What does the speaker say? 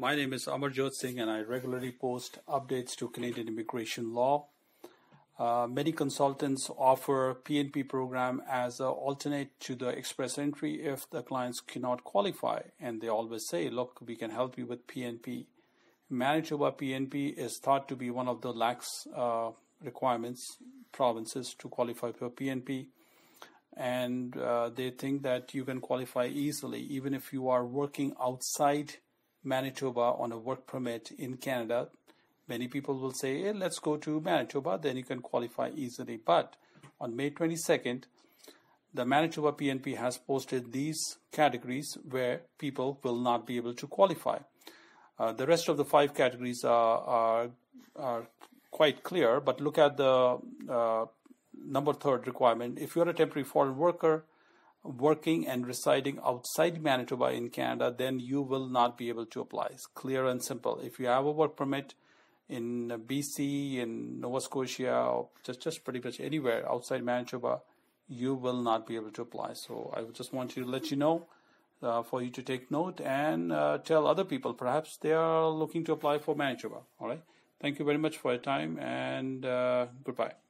My name is Amarjot Singh and I regularly post updates to Canadian immigration law. Uh, many consultants offer PNP program as an alternate to the express entry if the clients cannot qualify. And they always say, look, we can help you with PNP. Manitoba PNP is thought to be one of the lax uh, requirements provinces to qualify for PNP. And uh, they think that you can qualify easily, even if you are working outside Manitoba on a work permit in Canada Many people will say, hey, let's go to Manitoba, then you can qualify easily. But on May 22nd, the Manitoba PNP has posted these categories where people will not be able to qualify. Uh, the rest of the five categories are, are, are quite clear, but look at the uh, number third requirement. If you're a temporary foreign worker working and residing outside Manitoba in Canada, then you will not be able to apply. It's clear and simple. If you have a work permit, in BC, in Nova Scotia, or just, just pretty much anywhere outside Manitoba, you will not be able to apply. So I just want to let you know uh, for you to take note and uh, tell other people perhaps they are looking to apply for Manitoba. All right. Thank you very much for your time and uh, goodbye.